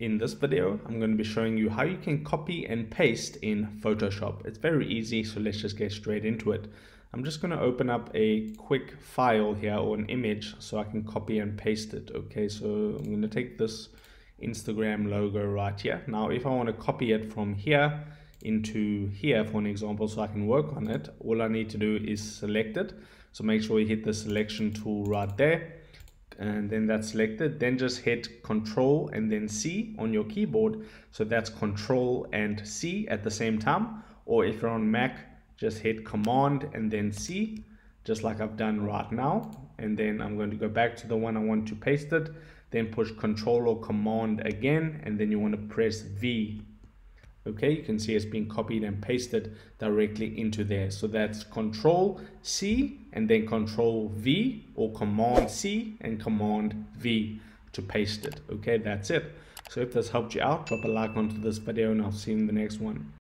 In this video, I'm going to be showing you how you can copy and paste in Photoshop. It's very easy, so let's just get straight into it. I'm just going to open up a quick file here or an image so I can copy and paste it. Okay, so I'm going to take this Instagram logo right here. Now, if I want to copy it from here into here, for an example, so I can work on it, all I need to do is select it. So make sure you hit the selection tool right there and then that's selected then just hit control and then C on your keyboard. So that's control and C at the same time. Or if you're on Mac just hit command and then C just like I've done right now. And then I'm going to go back to the one I want to paste it then push control or command again and then you want to press V okay you can see it's being copied and pasted directly into there. So that's control C and then control V or command C and command V to paste it. Okay that's it. So if this helped you out drop a like onto this video and I'll see you in the next one